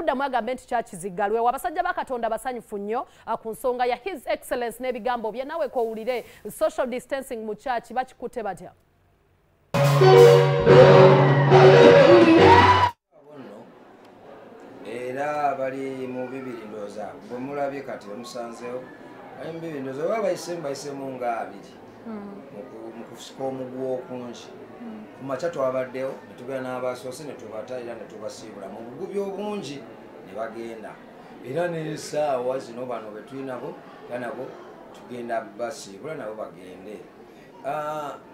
kuddamu agambe nti kyakiziggalwewo abasajja ba katonda basanyufu nnyo uh, ku nsonga ya his excellence n'ebigambo bye. Nawe kowulire social distancing mu kyaki bakikutte batya? Era bali mu bibiri ndooza bwe mulabye kati bamusanzeewo bali mu bibiri ndooza oba bayisemu bayisemu nga abiri mu kusika omugwa okungi ku makya twabaddewo ne tugenda n'abasoose ne tubata era ne tubasiibula mu bugubi obungi ne bagenda. Era nesaawa zino bano be tulinabo era nabo tugenda basiibula nabo bagende.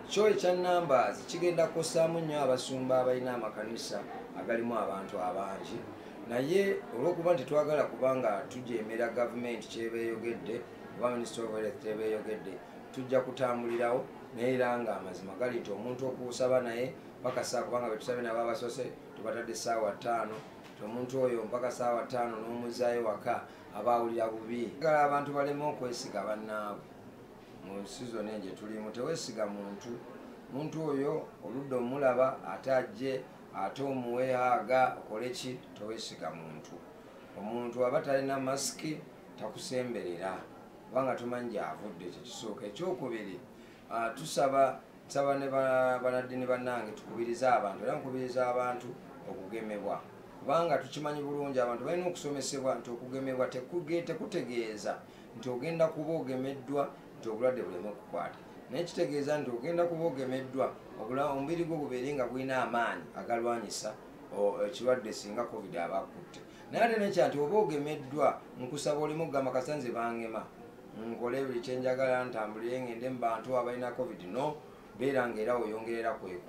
Kyo ekya numbers kigenda kussaamu nnyo abasumba abalina amakanisa agalimu abantu abangi. Naye olwokuba nti twagala kubanga tujemera gavumenti kyebeeyogedde oba minisita of health kyebeeyogedde tujja kutambulirawo naye era nga amazima gali nti omuntu okusaba naye paka saa kubanga betusabye nabo abasose tubatadde saawa ttaano omuntu oyo mpaka saawa ttaano n'omuzaayo waka aba awulira bubi. Gala abantu baleme okwesiga bannaabwe. Mu sizoni gye tulimu teweesiga muntu. Muntu oyo oludde omulaba ate ajje ate omuweehaga okole ki? Toweesiga muntu. Omuntu aba talina masiki takusemberera kubanga tumanyi gyavudde kyekisooka ekyokubiri tusaba nsaba ne banaddiini bannange tukubiriza abantu era nkubiriza abantu okugemebwa. Kubanga tukimanyi bulungi abantu balina okusomesebwa nti okugemebwa tekutegeeza nti ogenda kuba ogemeddwa nti obulwadde buleme okukwata. Naye kitegeeza nti ogenda kuba ogemeddwa omubiri gwo gubeere nga gulina amaanyi agalwanyisa ekirwadde singa covid aba akutte. Naye ate nekya nti oba ogemeddwa nkusaba olimu okugamba kasanze bangema nkole buli kyenjagala ntambulire ngende mu bantu abalina covid no beera nga era oyongerera kweku.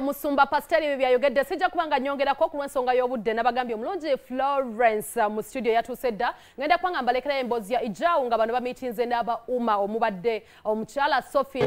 Omusumba pasiteri ebyo byayogedde sijja kuba nga nyongerako ku lw'ensonga y'obudde nabagambye omulungi florence uh, mu studio yatuuse dda ngenda kuba nga mbalekerayo emboozi ya ijawu nga bano bamiitinze n'aba uma omubadde omukyala sophie